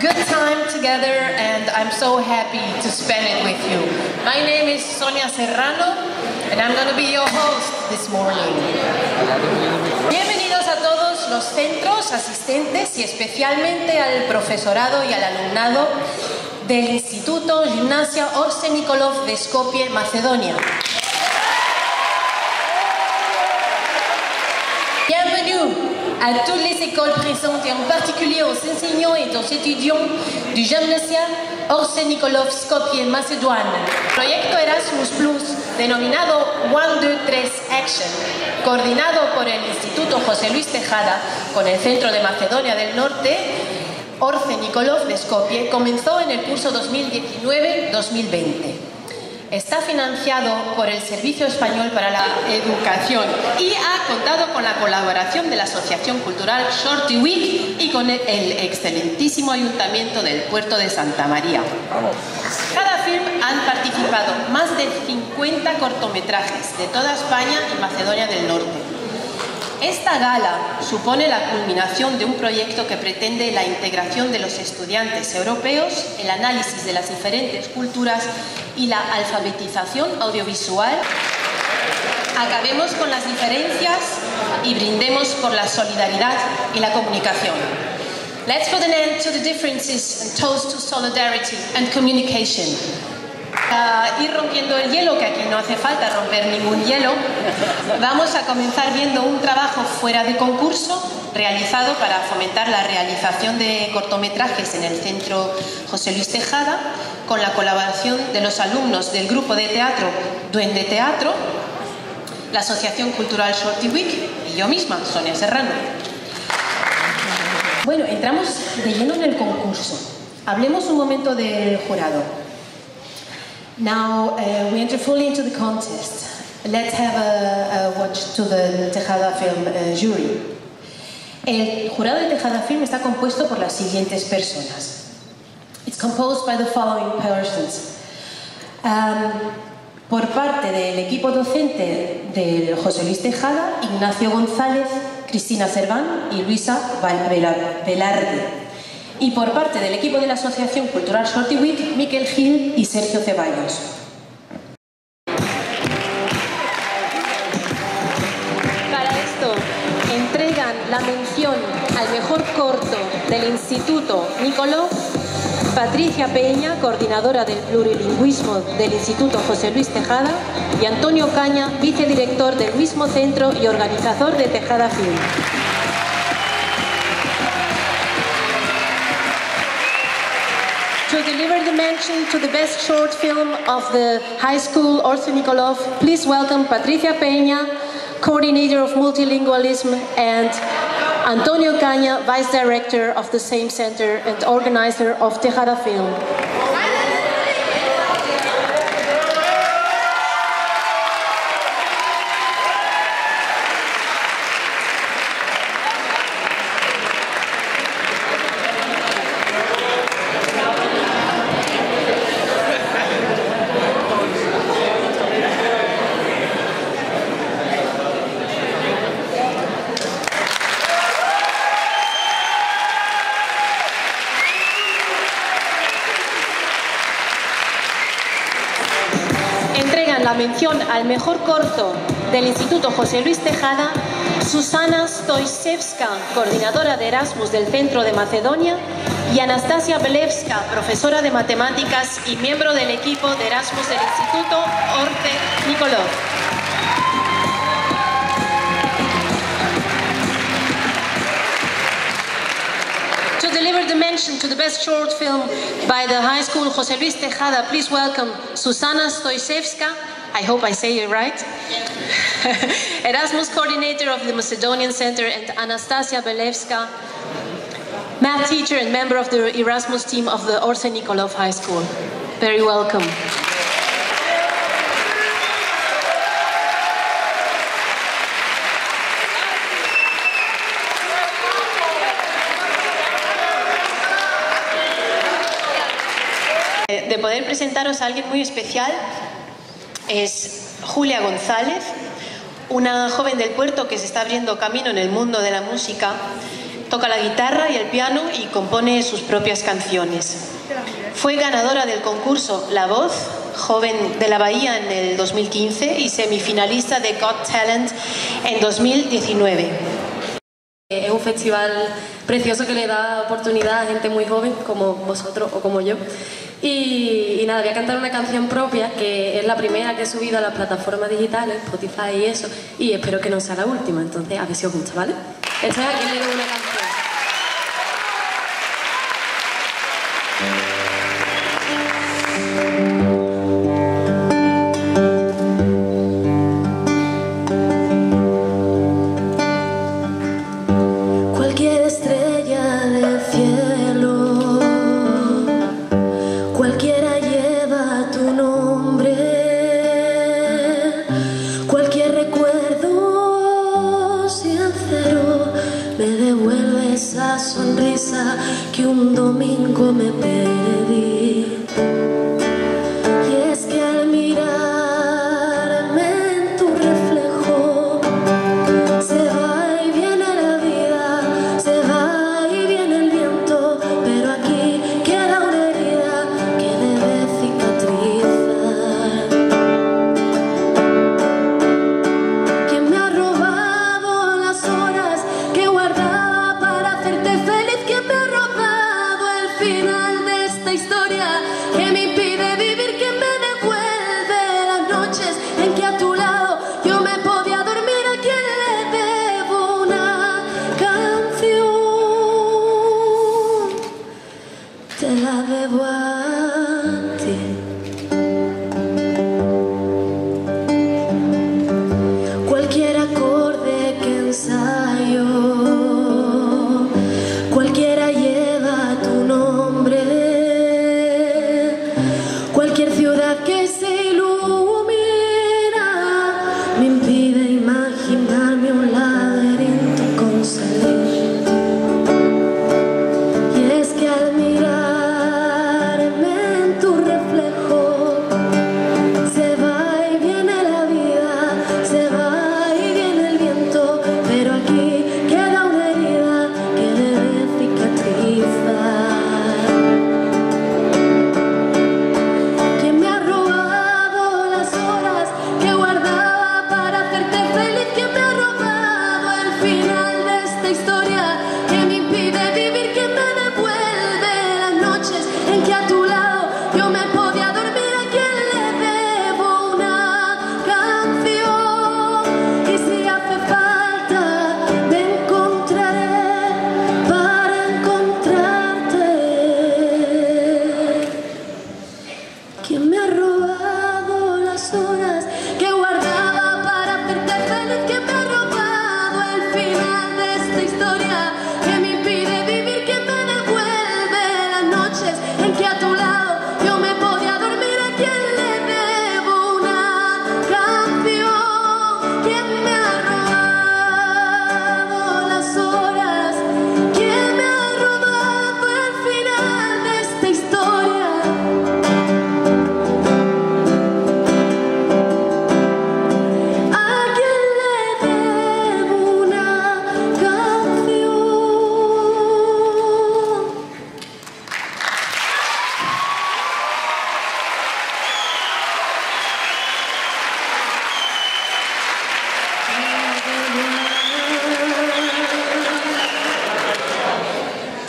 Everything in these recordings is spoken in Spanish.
together and I'm so happy to spend it with you. My name is Sonia Serrano and I'm going to be your host this morning. Bienvenidos a todos los centros, asistentes y especialmente al profesorado y al alumnado del Instituto Gimnasia Orse Nikolov de Skopje, Macedonia. À toutes les écoles présentes et en particulier aux enseignants et aux étudiants du Gimnasia Orse Nikolov Skopje, Macedoine. Proyecto Erasmus Plus, denominado 1, 2, 3 Action, coordinado por el Instituto José Luis Tejada con el Centro de Macedonia del Norte, Orce Nikolov de Skopje, comenzó en el curso 2019-2020. Está financiado por el Servicio Español para la Educación y ha contado con la colaboración de la Asociación Cultural Shorty Week y con el excelentísimo Ayuntamiento del Puerto de Santa María. Cada film han participado más de 50 cortometrajes de toda España y Macedonia del Norte. Esta gala supone la culminación de un proyecto que pretende la integración de los estudiantes europeos, el análisis de las diferentes culturas y la alfabetización audiovisual. Acabemos con las diferencias y brindemos por la solidaridad y la comunicación. Let's put an end to the differences and toast to solidarity and communication. Para ir rompiendo el hielo, que aquí no hace falta romper ningún hielo, vamos a comenzar viendo un trabajo fuera de concurso realizado para fomentar la realización de cortometrajes en el Centro José Luis Tejada, con la colaboración de los alumnos del grupo de teatro Duende Teatro, la Asociación Cultural Shorty Week y yo misma, Sonia Serrano. Bueno, entramos de lleno en el concurso. Hablemos un momento del jurado. Now uh, we enter fully into the contest. Let's have a, a watch to the Tejada Film uh, jury. El jurado de Tejada Film está compuesto por las siguientes personas. It's composed by the following persons. Um, por parte del equipo docente de José Luis Tejada, Ignacio González, Cristina Cerván y Luisa Velarde y por parte del equipo de la Asociación Cultural Shorty Week, Miquel Gil y Sergio Ceballos. Para esto entregan la mención al mejor corto del Instituto Nicoló Patricia Peña, coordinadora del plurilingüismo del Instituto José Luis Tejada, y Antonio Caña, vicedirector del mismo centro y organizador de Tejada Film. To deliver the mention to the best short film of the high school Orson Nikolov, please welcome Patricia Peña, coordinator of multilingualism, and Antonio Caña, vice director of the same center and organizer of Tejada Film. Del Instituto José Luis Tejada, Susana Stoisevska, coordinadora de Erasmus del Centro de Macedonia, y Anastasia Belevska, profesora de matemáticas y miembro del equipo de Erasmus del Instituto Orte Nikolov. To deliver the mention to the best short film by the high school José Luis Tejada, please welcome Susana Stoisevska. I hope I say it right. Erasmus coordinator of the Macedonian Center and Anastasia Belevska, math teacher and member of the Erasmus team of the Orse Nikolov High School. Very welcome. Eh, de poder presentaros a alguien muy especial es Julia González, una joven del puerto que se está abriendo camino en el mundo de la música. Toca la guitarra y el piano y compone sus propias canciones. Fue ganadora del concurso La Voz, joven de la Bahía en el 2015 y semifinalista de Got Talent en 2019. Es un festival precioso que le da oportunidad a gente muy joven como vosotros o como yo. Y, nada, voy a cantar una canción propia que es la primera que he subido a las plataformas digitales, Spotify y eso, y espero que no sea la última, entonces a ver si os gusta, ¿vale? Estoy aquí en una canción.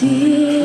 see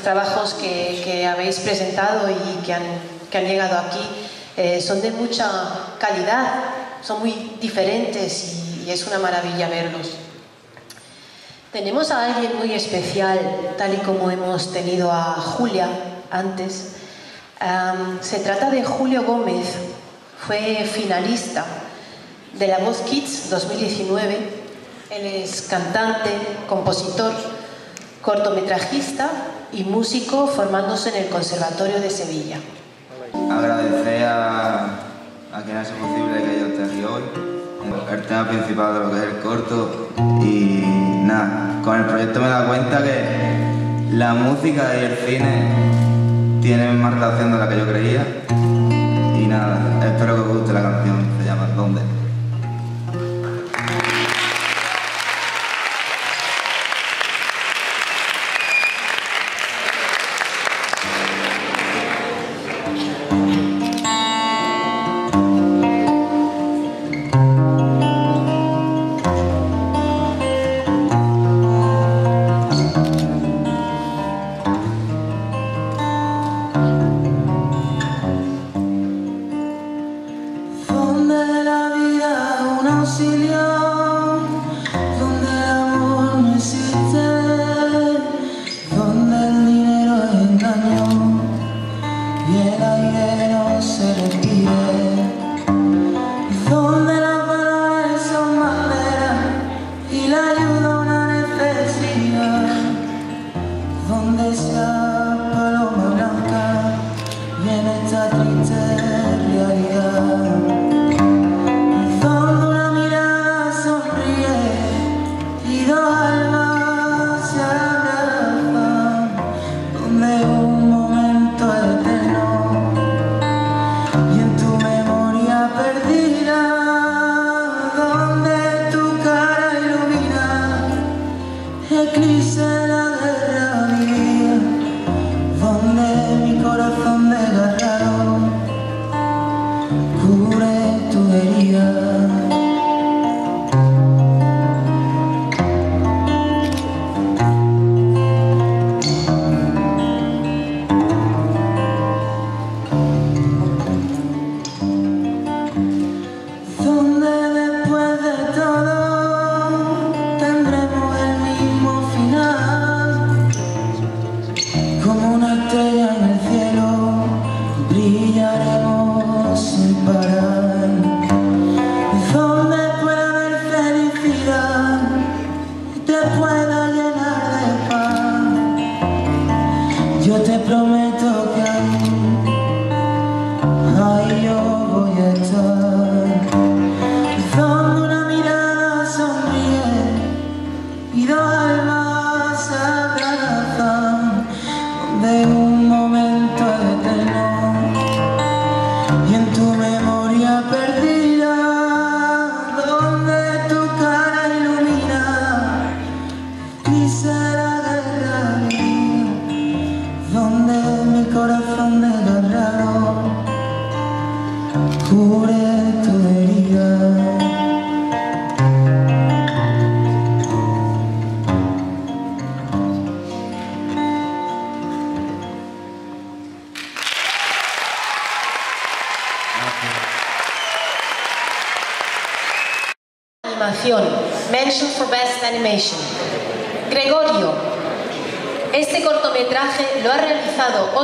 trabajos que, habéis presentado y que han, que han llegado aquí eh, son de mucha calidad, son muy diferentes y, y es una maravilla verlos. Tenemos a alguien muy especial, tal y como hemos tenido a Julia antes. se trata de Julio Gómez, fue finalista de La Voz Kids 2019. Él es cantante, compositor, cortometrajista y músico formándose en el Conservatorio de Sevilla. Agradecer a, a quien hace posible que yo esté aquí hoy, el tema principal de lo que es el corto y nada, con el proyecto me dado cuenta que la música y el cine tienen más relación de la que yo creía y nada, espero que os guste la canción, se llama ¿Dónde? servía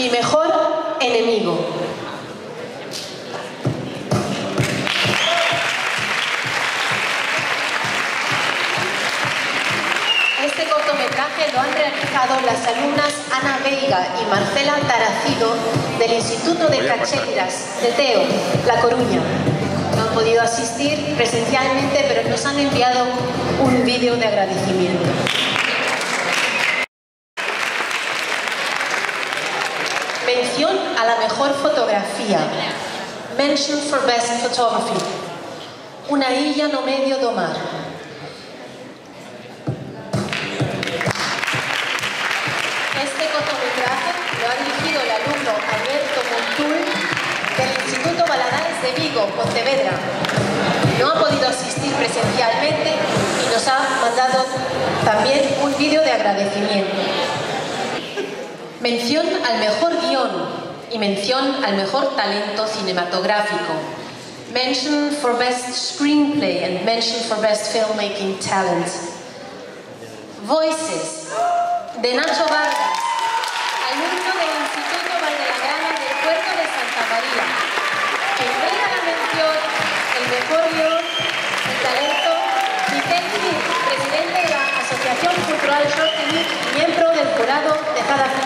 mi mejor enemigo. Este cortometraje lo han realizado las alumnas Ana Veiga y Marcela Taracido del Instituto de Cacheras de Teo, La Coruña. No han podido asistir presencialmente, pero nos han enviado un vídeo de agradecimiento. Mention for Best Photography. Una illa no medio do mar. Este cortometraje lo ha dirigido el alumno Alberto Montul del Instituto Baladares de Vigo, Pontevedra. No ha podido asistir presencialmente y nos ha mandado también un vídeo de agradecimiento. Mención al mejor guion y mención al mejor talento cinematográfico. Mention for Best Screenplay and mention for Best Filmmaking Talent. Voices de Nacho Vargas, alumno del Instituto Valdelagrana del Puerto de Santa María. Entrega la mención, el mejor guion, el talento, Gil, presidente de la Asociación Cultural Short miembro del jurado de cada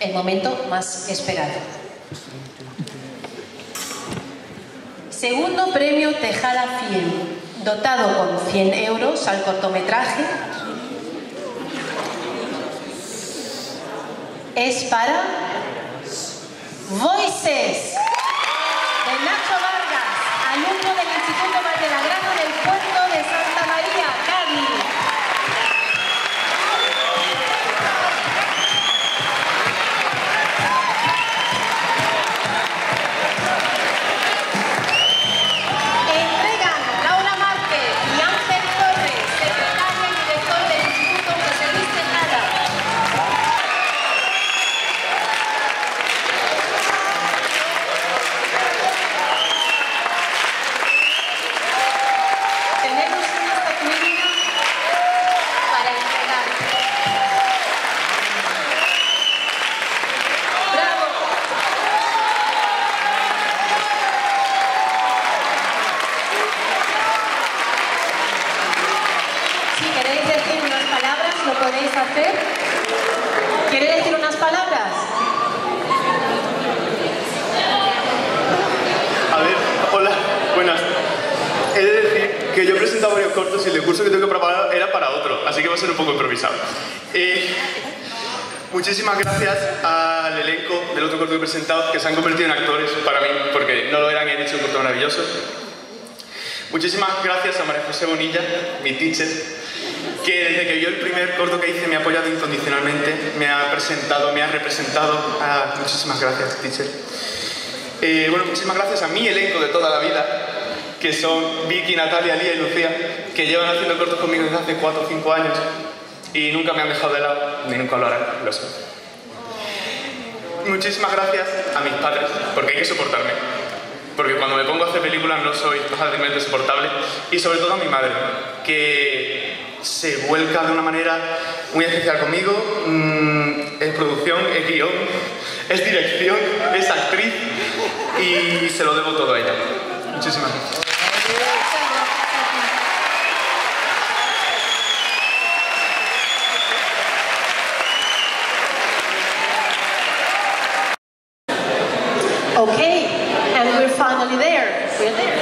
el momento más esperado. Segundo premio Tejada Film, dotado con 100 euros al cortometraje, es para Voices muchísimas gracias al elenco del otro corto que he presentado, que se han convertido en actores para mí, porque no lo eran y han hecho un corto maravilloso. Muchísimas gracias a María José Bonilla, mi teacher, que desde que vio el primer corto que hice me ha apoyado incondicionalmente, me ha presentado, me ha representado. Ah, muchísimas gracias, teacher. Eh, bueno, muchísimas gracias a mi elenco de toda la vida, que son Vicky, Natalia, Lía y Lucía, que llevan haciendo cortos conmigo desde hace 4 o 5 años y nunca me han dejado de lado, ni nunca lo harán, lo sé. Muchísimas gracias a mis padres, porque hay que soportarme. porque cuando me pongo a hacer películas no soy fácilmente soportable, y sobre todo a mi madre, que se vuelca de una manera muy especial conmigo, mm, es producción, es guion, es dirección, es actriz, y se lo debo todo a ella. Muchísimas gracias. Okay, and we're finally there. We're there.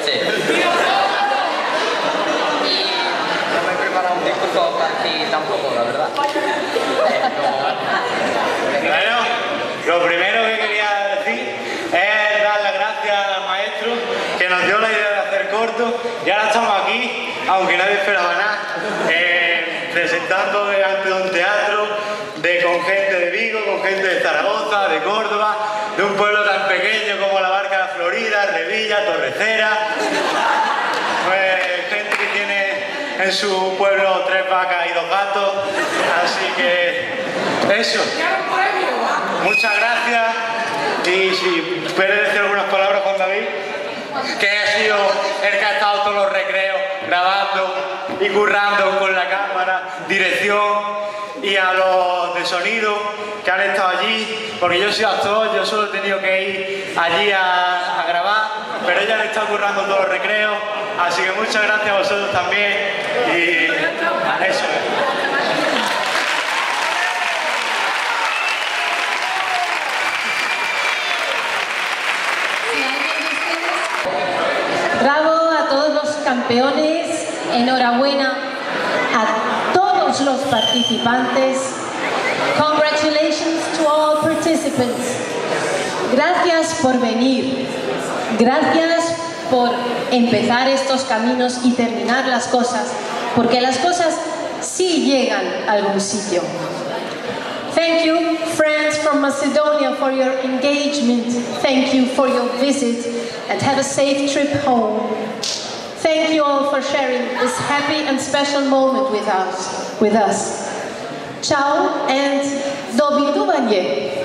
Este. No me he preparado un discurso ti tampoco, la verdad. Bueno, lo primero que quería decir es dar las gracias al maestro que nos dio la idea de hacer corto y ahora estamos aquí, aunque nadie esperaba nada, eh, presentando delante de un teatro de, con gente de Vigo, con gente de Zaragoza, de Córdoba, de un pueblo tan pequeño como la Barca de la Florida, Revilla, Torrecera. Pues gente que tiene en su pueblo tres vacas y dos gatos, así que eso. Muchas gracias y si puedes decir algunas palabras Juan David, que ha sido el que ha estado todos los recreos grabando y currando con la cámara, dirección y a los de sonido que han estado allí, porque yo soy actor, yo solo he tenido que ir allí a, a grabar, pero ellos han estado currando todos los recreos, así que muchas gracias a vosotros también y eso es. Bravo a todos los campeones, enhorabuena a todos los participantes. Congratulations to all participants. Gracias por venir. Gracias por empezar estos caminos y terminar las cosas, porque las cosas sí llegan a algún sitio. Thank you, friends from Macedonia, for your engagement. Thank you for your visit and have a safe trip home. Thank you all for sharing this happy and special moment with us. With us. Ciao and do viduvanje.